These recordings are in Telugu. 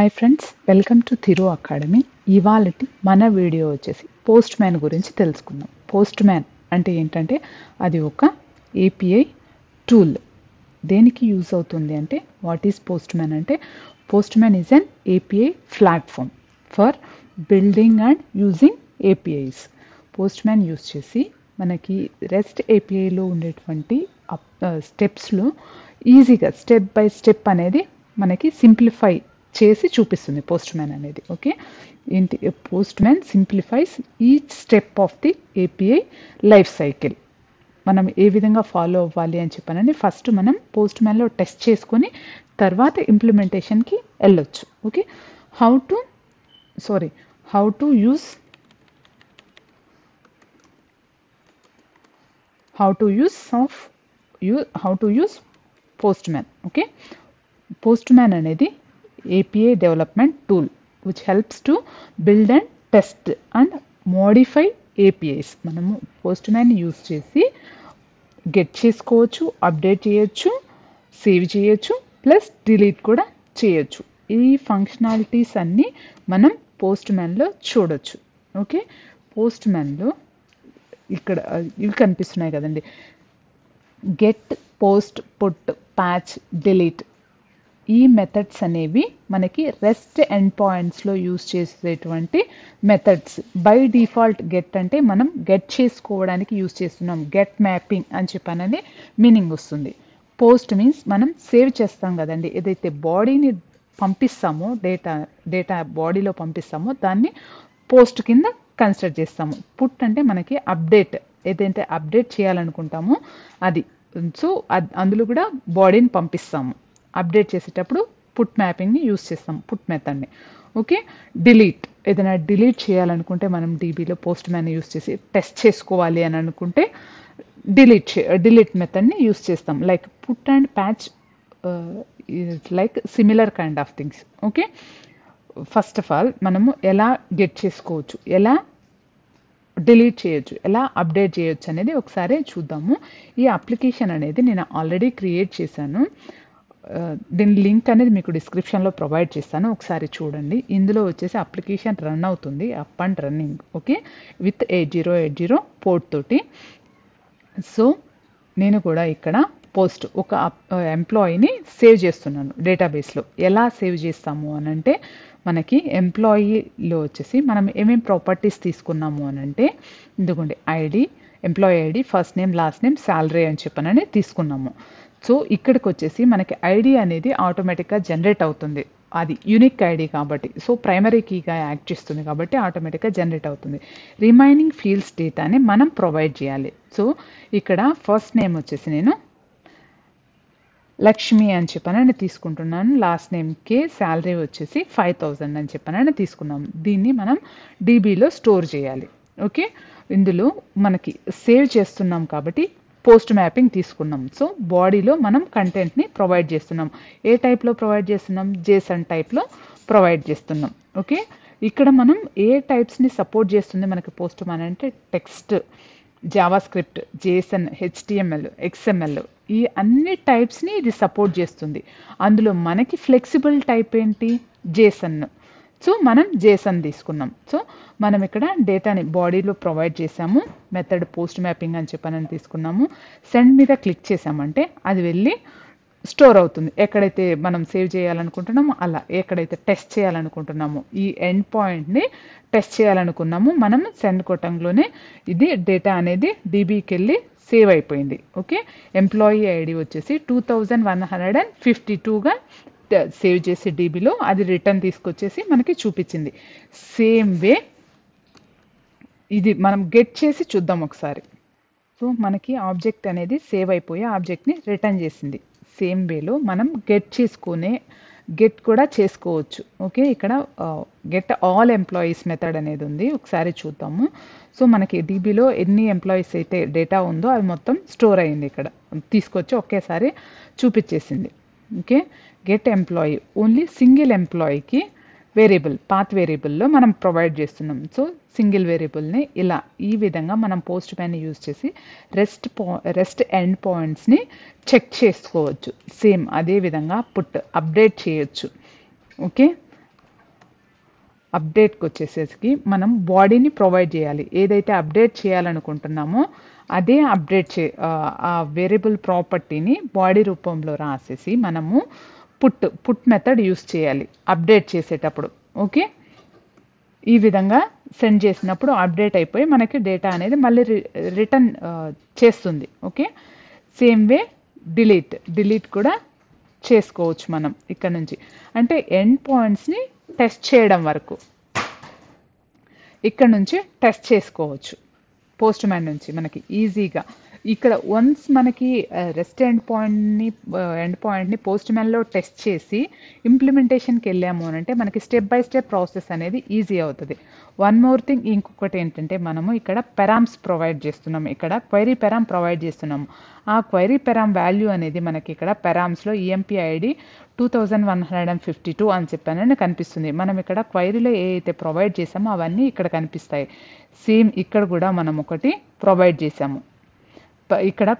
Hi friends welcome to Thiro Academy ఇవాళటి మన వీడియో వచ్చేసి పోస్ట్ మ్యాన్ గురించి తెలుసుకుందాం. పోస్ట్ మ్యాన్ అంటే ఏంటంటే అది ఒక ఏపీఐ టూల్ దేనికి యూజ్ అవుతుంది అంటే వాట్ ఈస్ పోస్ట్ మ్యాన్ అంటే Postman is an API platform for building and using APIs Postman use చేసి మనకి రెస్ట్ ఏపీఐలో ఉండేటువంటి స్టెప్స్లో ఈజీగా స్టెప్ బై స్టెప్ అనేది మనకి సింప్లిఫై చేసి చూపిస్తుంది పోస్ట్ మ్యాన్ అనేది ఓకే ఏంటి Postman simplifies each step of the API life cycle మనం ఏ విధంగా ఫాలో అవ్వాలి అని చెప్పానని ఫస్ట్ మనం పోస్ట్ మ్యాన్లో టెస్ట్ చేసుకొని తర్వాత ఇంప్లిమెంటేషన్కి వెళ్ళొచ్చు okay how to sorry how to use how to use of you how to use Postman okay Postman అనేది API development tool which helps to build and test and modify APIs మనము పోస్ట్ మ్యాన్ యూస్ చేసి గెట్ చేసుకోవచ్చు అప్డేట్ చేయొచ్చు సేవ్ చేయొచ్చు ప్లస్ డిలీట్ కూడా చేయొచ్చు. ఈ ఫంక్షనాలిటీస్ అన్నీ మనం పోస్ట్ మ్యాన్లో చూడొచ్చు. ఓకే పోస్ట్ మ్యాన్లో ఇక్కడ ఇవి కనిపిస్తున్నాయి కదండి. Get post put patch delete ఈ మెథడ్స్ అనేవి మనకి రెస్ట్ ఎండ్ పాయింట్స్లో యూస్ చేసేటువంటి మెథడ్స్ బై డిఫాల్ట్ గెట్ అంటే మనం గెట్ చేసుకోవడానికి యూస్ చేస్తున్నాం. గెట్ మ్యాపింగ్ అని చెప్పానని మీనింగ్ వస్తుంది. పోస్ట్ మీన్స్ మనం సేవ్ చేస్తాం కదండి. ఏదైతే బాడీని పంపిస్తామో డేటా డేటా బాడీలో పంపిస్తామో దాన్ని పోస్ట్ కింద కన్సిడర్ చేస్తాము. పుట్ అంటే మనకి అప్డేట్ ఏదైతే అప్డేట్ చేయాలనుకుంటామో అది. సో అందులో కూడా బాడీని పంపిస్తాము. అప్డేట్ చేసేటప్పుడు పుట్ మ్యాపింగ్ని యూస్ చేస్తాం పుట్ మెథడ్ని. ఓకే? డిలీట్. ఏదైనా డిలీట్ చేయాలనుకుంటే మనం డీబీలో పోస్ట్ మ్యాన్ యూస్ చేసి టెస్ట్ చేసుకోవాలి అని అనుకుంటే డిలీట్ చే డిలీట్ మెథడ్ని యూస్ చేస్తాం. Like put and patch like similar kind of things. Okay? First of all మనము ఎలా గెట్ చేసుకోవచ్చు ఎలా డిలీట్ చేయొచ్చు ఎలా అప్డేట్ చేయొచ్చు అనేది ఒకసారి చూద్దాము. ఈ అప్లికేషన్ అనేది నేను ఆల్రెడీ క్రియేట్ చేశాను. దీని లింక్ అనేది మీకు డిస్క్రిప్షన్లో ప్రొవైడ్ చేస్తాను. ఒకసారి చూడండి. ఇందులో వచ్చేసి అప్లికేషన్ రన్ అవుతుంది. Up and running. Okay? With eight zero eight zero port తోటి. సో నేను కూడా ఇక్కడ పోస్ట్ ఒక ఎంప్లాయీని సేవ్ చేస్తున్నాను డేటాబేస్లో. ఎలా సేవ్ చేస్తాము అని అంటే మనకి ఎంప్లాయీలో వచ్చేసి మనం ఏమేమి ప్రాపర్టీస్ తీసుకున్నాము అని అంటే ఎందుకంటే ID employee ID first name last name salary అని చెప్పనని తీసుకున్నాము. సో ఇక్కడికి వచ్చేసి మనకి ఐడి అనేది ఆటోమేటిక్గా జనరేట్ అవుతుంది. అది యూనిక్ ఐడి కాబట్టి. సో ప్రైమరీ కీగా యాక్ట్ చేస్తుంది కాబట్టి ఆటోమేటిక్గా జనరేట్ అవుతుంది. రిమైనింగ్ ఫీల్డ్స్ డేటాని మనం ప్రొవైడ్ చేయాలి. సో ఇక్కడ ఫస్ట్ నేమ్ వచ్చేసి నేను లక్ష్మి అని చెప్పనని తీసుకుంటున్నాను. లాస్ట్ నేమ్కి శాలరీ వచ్చేసి ఫైవ్ థౌజండ్ అని చెప్పనని తీసుకున్నాం. దీన్ని మనం డీబీలో స్టోర్ చేయాలి. ఓకే ఇందులో మనకి సేవ్ చేస్తున్నాం కాబట్టి పోస్ట్ మ్యాపింగ్ తీసుకున్నాం. సో బాడీలో మనం కంటెంట్ని ప్రొవైడ్ చేస్తున్నాం. ఏ టైప్లో ప్రొవైడ్ చేస్తున్నాం? జేసన్ టైప్లో ప్రొవైడ్ చేస్తున్నాం. ఓకే? ఇక్కడ మనం ఏ టైప్స్ని సపోర్ట్ చేస్తుంది మనకి పోస్ట్ మ్యాన్ అంటే text JavaScript JSON HTML XML ఈ అన్ని టైప్స్ని ఇది సపోర్ట్ చేస్తుంది. అందులో మనకి ఫ్లెక్సిబుల్ టైప్ ఏంటి? జేసన్. సో మనం జేసన్ తీసుకున్నాం. సో మనం ఇక్కడ డేటాని బాడీలో ప్రొవైడ్ చేసాము మెథడ్ పోస్ట్ మ్యాపింగ్ అని చెప్పనని తీసుకున్నాము. సెండ్ మీద క్లిక్ చేసామంటే అది వెళ్ళి స్టోర్ అవుతుంది. ఎక్కడైతే మనం సేవ్ చేయాలనుకుంటున్నామో అలా. ఎక్కడైతే టెస్ట్ చేయాలనుకుంటున్నామో ఈ ఎండ్ పాయింట్ని టెస్ట్ చేయాలనుకున్నాము. మనం సెండ్ కొట్టంలోనే ఇది డేటా అనేది డీబీకి వెళ్ళి సేవ్ అయిపోయింది. ఓకే? ఎంప్లాయీ ఐడి వచ్చేసి two thousand one hundred and fifty టూగా సేవ్ చేసి డీబీలో అది రిటర్న్ తీసుకొచ్చేసి మనకి చూపించింది. సేమ్ వే ఇది మనం గెట్ చేసి చూద్దాం ఒకసారి. సో మనకి ఆబ్జెక్ట్ అనేది సేవ్ అయిపోయి ఆబ్జెక్ట్ని రిటర్న్ చేసింది. సేమ్ వేలో మనం గెట్ చేసుకునే గెట్ కూడా చేసుకోవచ్చు. ఓకే ఇక్కడ గెట్ ఆల్ ఎంప్లాయీస్ మెథడ్ అనేది ఉంది. ఒకసారి చూద్దాము. సో మనకి డీబీలో ఎన్ని ఎంప్లాయీస్ అయితే డేటా ఉందో అది మొత్తం స్టోర్ అయింది ఇక్కడ. తీసుకొచ్చి ఒకేసారి చూపించేసింది. Okay? Get employee only single ఎంప్లాయీకి variable path వేరియబుల్లో మనం ప్రొవైడ్ చేస్తున్నాం. సో సింగిల్ వేరియబుల్ని ఇలా ఈ విధంగా మనం పోస్ట్ మ్యాన్ యూజ్ చేసి రెస్ట్ పా రెస్ట్ ఎండ్ పాయింట్స్ని చెక్ చేసుకోవచ్చు. సేమ్ అదే విధంగా పుట్ అప్డేట్ చేయొచ్చు. ఓకే? అప్డేట్కి వచ్చేసేసి మనం బాడీని ప్రొవైడ్ చేయాలి. ఏదైతే అప్డేట్ చేయాలనుకుంటున్నామో అదే అప్డేట్ చే ఆ, వేరియబుల్ ప్రాపర్టీని బాడీ రూపంలో రాసేసి మనము పుట్ పుట్ మెథడ్ యూస్ చేయాలి. అప్డేట్ చేసేటప్పుడు. ఓకే ఈ విధంగా సెండ్ చేసినప్పుడు అప్డేట్ అయిపోయి మనకి డేటా అనేది మళ్ళీ రి రిటర్న్ చేస్తుంది. Okay same way delete delete కూడా చేసుకోవచ్చు మనం ఇక్కడ నుంచి. అంటే ఎండ్ పాయింట్స్ని టెస్ట్ చేయడం వరకు. ఇక్కడ నుంచి టెస్ట్ చేసుకోవచ్చు. పోస్ట్ మ్యాన్ నుంచి మనకి ఈజీగా. ఇక్కడ వన్స్ మనకి రెస్ట్ ఎండ్ పాయింట్ని ఎండ్ పాయింట్ని పోస్ట్ మ్యాన్లో టెస్ట్ చేసి ఇంప్లిమెంటేషన్కి వెళ్ళాము అని అంటే మనకి స్టెప్ బై స్టెప్ ప్రాసెస్ అనేది ఈజీ అవుతుంది. వన్ మోర్ థింగ్ ఇంకొకటి ఏంటంటే మనము ఇక్కడ పెరామ్స్ ప్రొవైడ్ చేస్తున్నాము. ఇక్కడ క్వైరీ పెరామ్ ప్రొవైడ్ చేస్తున్నాము. ఆ క్వైరీ పెరామ్ వాల్యూ అనేది మనకి ఇక్కడ పెరామ్స్లో EMP ID two thousand one hundred and fifty two అని చెప్పానని కనిపిస్తుంది. మనం ఇక్కడ క్వైరీలో ఏ అయితే ప్రొవైడ్ చేసామో అవన్నీ ఇక్కడ కనిపిస్తాయి. సేమ్ ఇక్కడ కూడా మనం ఒకటి ప్రొవైడ్ చేసాము ఇక్కడ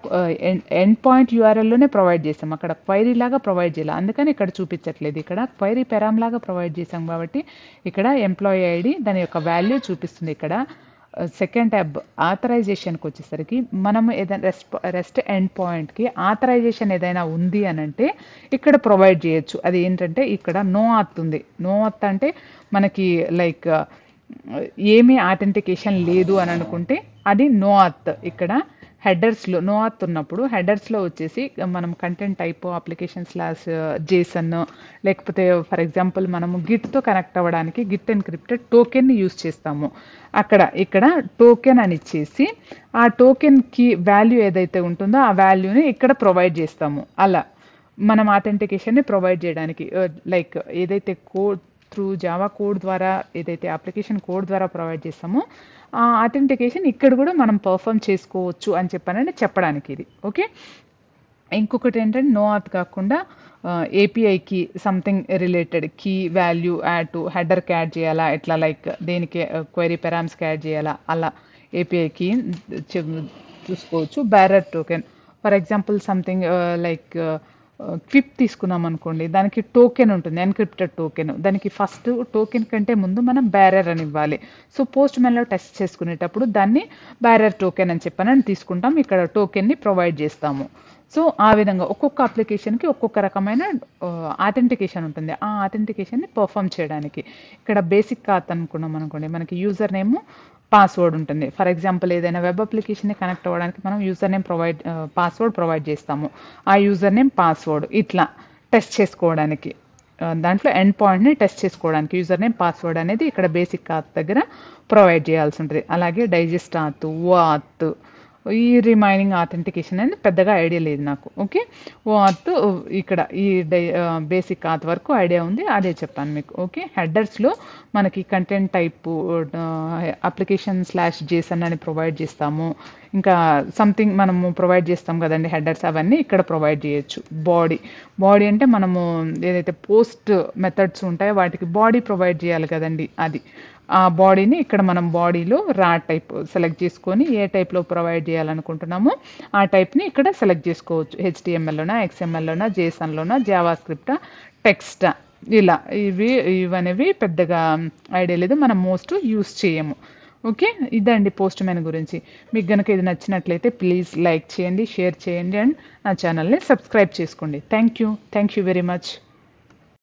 ఎండ్ పాయింట్ యూఆర్ఎల్లోనే ప్రొవైడ్ చేసాం అక్కడ క్వైరీ లాగా ప్రొవైడ్ చేయాలి. అందుకని ఇక్కడ చూపించట్లేదు. ఇక్కడ క్వైరీ పెరామ్ లాగా ప్రొవైడ్ చేసాం కాబట్టి ఇక్కడ ఎంప్లాయీ ఐడి దాని యొక్క వాల్యూ చూపిస్తుంది ఇక్కడ. సెకండ్ ట్యాబ్ ఆథరైజేషన్కి వచ్చేసరికి మనం ఏదైనా రెస్ట్ రెస్ట్ ఎండ్ పాయింట్కి ఆథరైజేషన్ ఏదైనా ఉంది అని అంటే ఇక్కడ ప్రొవైడ్ చేయొచ్చు. అది ఏంటంటే ఇక్కడ నో అత్ ఉంది. నో అత్ అంటే మనకి లైక్ ఏమీ ఆథెంటికేషన్ లేదు అని అనుకుంటే అది నో అత్ ఇక్కడ హెడర్స్లో నో ఆత్ ఉన్నప్పుడు హెడర్స్లో వచ్చేసి మనం content type application slash JSON లేకపోతే ఫర్ ఎగ్జాంపుల్ మనము గిట్తో కనెక్ట్ అవ్వడానికి గిట్ ఎన్క్రిప్టెడ్ టోకెన్ని యూస్ చేస్తాము. అక్కడ ఇక్కడ టోకెన్ అని ఇచ్చేసి ఆ టోకెన్కి వాల్యూ ఏదైతే ఉంటుందో ఆ వాల్యూని ఇక్కడ ప్రొవైడ్ చేస్తాము. అలా. మనం ఆథెంటికేషన్ని ప్రొవైడ్ చేయడానికి uh, లైక్ ఏదైతే కోడ్ త్రూ జావా కోడ్ ద్వారా ఏదైతే అప్లికేషన్ కోడ్ ద్వారా ప్రొవైడ్ చేస్తామో ఆ అథెంటికేషన్ ఇక్కడ కూడా మనం పర్ఫామ్ చేసుకోవచ్చు అని చెప్పానని చెప్పడానికి ఇది. ఓకే ఇంకొకటి ఏంటంటే నో ఆత్ కాకుండా ఏపీఐకి something related key value add to హెడర్కి add చేయాలా? ఎట్లా? లైక్ దేనికి క్వైరీ పెరామ్స్కి యాడ్ చేయాలా? అలా ఏపీఐకి చూసుకోవచ్చు. Bearer token for example something like quip తీసుకున్నాం అనుకోండి దానికి టోకెన్ ఉంటుంది ఎన్క్రిప్టెడ్ టోకెన్ దానికి ఫస్ట్ టోకెన్ కంటే ముందు మనం బ్యారర్ అని ఇవ్వాలి. సో పోస్ట్ మెన్లో టెస్ట్ చేసుకునేటప్పుడు దాన్ని బ్యారర్ టోకెన్ అని చెప్పని తీసుకుంటాం ఇక్కడ టోకెన్ని ప్రొవైడ్ చేస్తాము. సో ఆ విధంగా ఒక్కొక్క అప్లికేషన్కి ఒక్కొక్క రకమైన ఆథెంటికేషన్ ఉంటుంది. ఆ ఆథెంటికేషన్ని పర్ఫామ్ చేయడానికి. ఇక్కడ బేసిక్ కాత్ అనుకున్నాం అనుకోండి మనకి యూజర్ నేమ్ పాస్వర్డ్ ఉంటుంది. ఫర్ ఎగ్జాంపుల్ ఏదైనా వెబ్ అప్లికేషన్ని కనెక్ట్ అవ్వడానికి మనం user name provide password provide చేస్తాము. ఆ యూజర్ నేమ్ పాస్వర్డ్ ఇట్లా టెస్ట్ చేసుకోవడానికి. Uh, దాంట్లో ఎండ్ పాయింట్ని టెస్ట్ చేసుకోవడానికి యూజర్ నేమ్ పాస్వర్డ్ అనేది ఇక్కడ బేసిక్ కాత్ దగ్గర ప్రొవైడ్ చేయాల్సి ఉంటుంది. అలాగే డైజెస్ట్ ఆత్ ఓ ఆత్ ఈ రిమైనింగ్ ఆథెంటికేషన్ అనేది పెద్దగా ఐడియా లేదు నాకు ఓకే ఓ ఆత్ ఇక్కడ ఈ డై బేసిక్ ఆత్ వరకు ఐడియా ఉంది అదే చెప్పాను మీకు ఓకే హెడర్స్లో మనకి content type application slash JSON అని ప్రొవైడ్ చేస్తాము. ఇంకా సంథింగ్ మనము ప్రొవైడ్ చేస్తాం కదండి హెడర్స్ అవన్నీ ఇక్కడ ప్రొవైడ్ చేయొచ్చు. బాడీ బాడీ అంటే మనము ఏదైతే పోస్ట్ మెథడ్స్ ఉంటాయో వాటికి బాడీ ప్రొవైడ్ చేయాలి కదండి అది. ఆ బాడీని ఇక్కడ మనం బాడీలో రా టైప్ సెలెక్ట్ చేసుకొని ఏ టైప్లో ప్రొవైడ్ చేయాలనుకుంటున్నామో ఆ టైప్ని ఇక్కడ సెలెక్ట్ చేసుకోవచ్చు. హెచ్టిఎంఎల్లోనా ఎక్స్ఎంఎల్లోనా జేసన్లోనా జావా స్క్రిప్టా టెక్స్టా ఇలా ఇవి ఇవనేవి పెద్దగా ఐడియా లేదు. మనం మోస్ట్ యూస్ చేయము. ఓకే? ఇదండి పోస్ట్ మ్యాన్ గురించి. మీకు కనుక ఇది నచ్చినట్లయితే ప్లీజ్ లైక్ చేయండి షేర్ చేయండి అండ్ నా ఛానల్ని సబ్స్క్రైబ్ చేసుకోండి. Thank you thank you very much